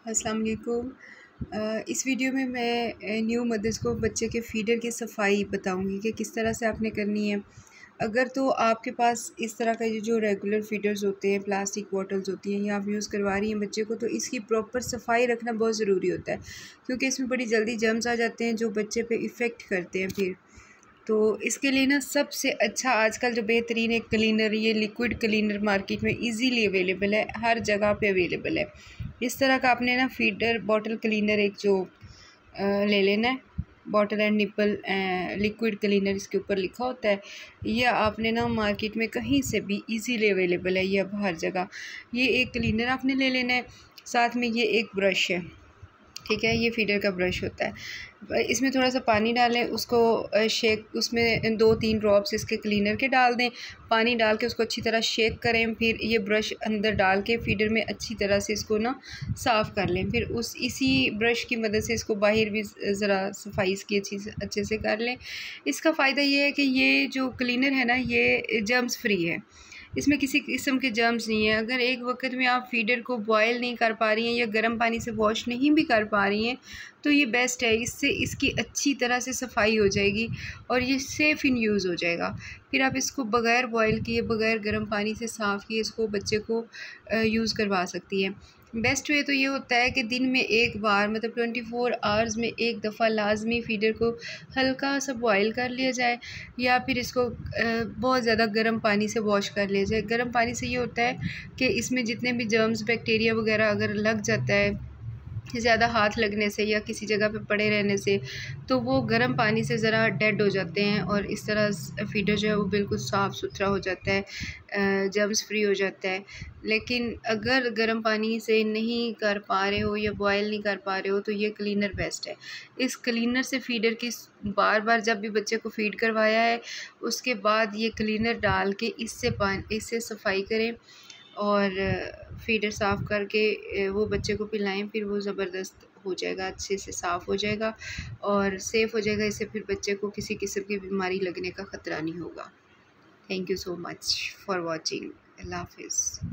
अस्सलाम वालेकुम इस वीडियो में मैं न्यू मदर्स को बच्चे के फीडर की सफ़ाई बताऊँगी कि किस तरह से आपने करनी है। अगर तो आपके पास इस तरह का ये जो रेगुलर फीडर्स होते हैं प्लास्टिक बॉटल्स होती हैं, या आप यूज़ करवा रही हैं बच्चे को तो इसकी प्रॉपर सफ़ाई रखना बहुत ज़रूरी होता है। क्योंकि इसमें बड़ी जल्दी जम्स आ जाते हैं जो बच्चे पे इफ़ेक्ट करते हैं फिर। तो इसके लिए ना सबसे अच्छा आजकल जो बेहतरीन एक क्लीनर ये लिक्विड क्लीनर मार्केट में इजीली अवेलेबल है, हर जगह पे अवेलेबल है। इस तरह का आपने ना फीडर बॉटल क्लीनर एक जो ले लेना है। Bottle and nipple liquid cleaner इसके ऊपर लिखा होता है। यह आपने ना मार्केट में कहीं से भी इजीली अवेलेबल है यह हर जगह। ये एक क्लीनर आपने ले लेना है। साथ में ये एक ब्रश है। ठीक है, ये फीडर का ब्रश होता है। इसमें थोड़ा सा पानी डालें, उसको शेक, उसमें दो तीन ड्रॉप्स इसके क्लीनर के डाल दें। पानी डाल के उसको अच्छी तरह शेक करें, फिर ये ब्रश अंदर डाल के फीडर में अच्छी तरह से इसको ना साफ़ कर लें। फिर उस, इसी ब्रश की मदद से इसको बाहर भी ज़रा सफ़ाई इसकी अच्छी अच्छे से कर लें। इसका फ़ायदा ये है कि ये जो क्लीनर है ना, ये जर्म्स फ्री है। इसमें किसी किस्म के जर्म्स नहीं है। अगर एक वक्त में आप फीडर को बॉयल नहीं कर पा रही हैं या गर्म पानी से वॉश नहीं भी कर पा रही हैं तो ये बेस्ट है, इससे इसकी अच्छी तरह से सफ़ाई हो जाएगी और ये सेफ़ इन यूज़ हो जाएगा। फिर आप इसको बग़ैर बॉयल किए, बग़ैर गर्म पानी से साफ़ किए, इसको बच्चे को यूज़ करवा सकती है। बेस्ट वे तो ये होता है कि दिन में एक बार मतलब ट्वेंटी फोर आवर्स में एक दफ़ा लाजमी फीडर को हल्का सा बॉयल कर लिया जाए या फिर इसको बहुत ज़्यादा गर्म पानी से वॉश कर लिया जाए। गर्म पानी से ये होता है कि इसमें जितने भी जर्म्स बैक्टीरिया वगैरह अगर लग जाता है ज़्यादा हाथ लगने से या किसी जगह पे पड़े रहने से तो वो गर्म पानी से ज़रा डेड हो जाते हैं और इस तरह फीडर जो है वो बिल्कुल साफ़ सुथरा हो जाता है जर्म्स फ्री हो जाता है। लेकिन अगर गर्म पानी से नहीं कर पा रहे हो या बॉयल नहीं कर पा रहे हो तो ये क्लीनर बेस्ट है। इस क्लीनर से फीडर की बार बार जब भी बच्चे को फ़ीड करवाया है, उसके बाद ये क्लीनर डाल के इससे पानी, इससे सफ़ाई करें। और फीडर साफ़ करके वो बच्चे को पिलाएँ, फिर वो ज़बरदस्त हो जाएगा, अच्छे से साफ़ हो जाएगा और सेफ़ हो जाएगा, इससे फिर बच्चे को किसी किस्म की बीमारी लगने का ख़तरा नहीं होगा। Thank you so much for watching अल्लाह हाफिज़।